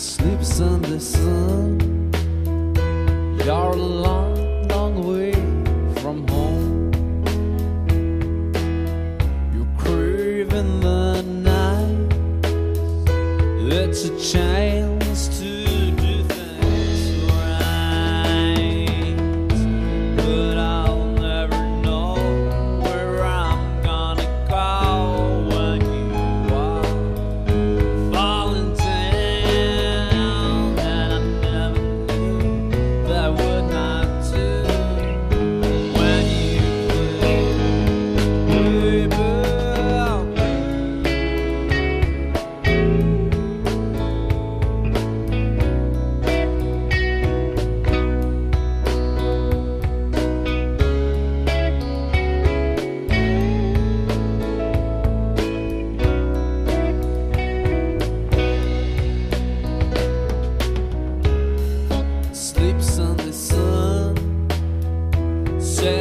sleeps in the sun. You're a long, long way from home. You're craving the night. It's a chance to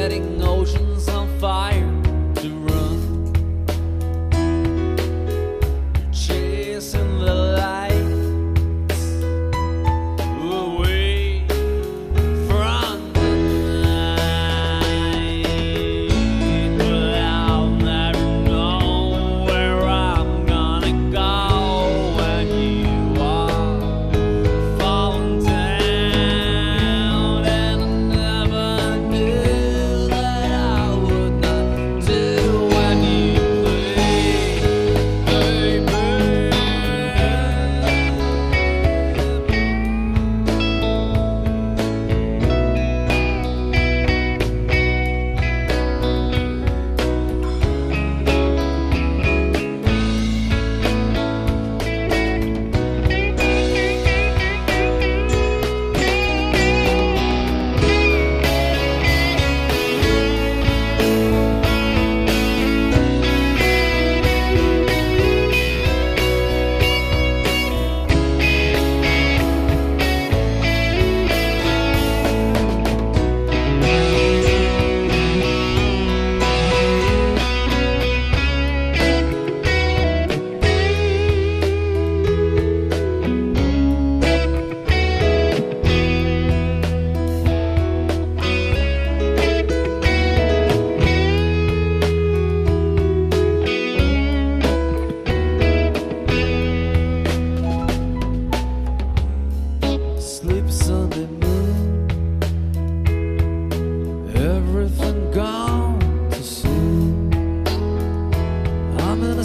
letting gone too soon. I'm in a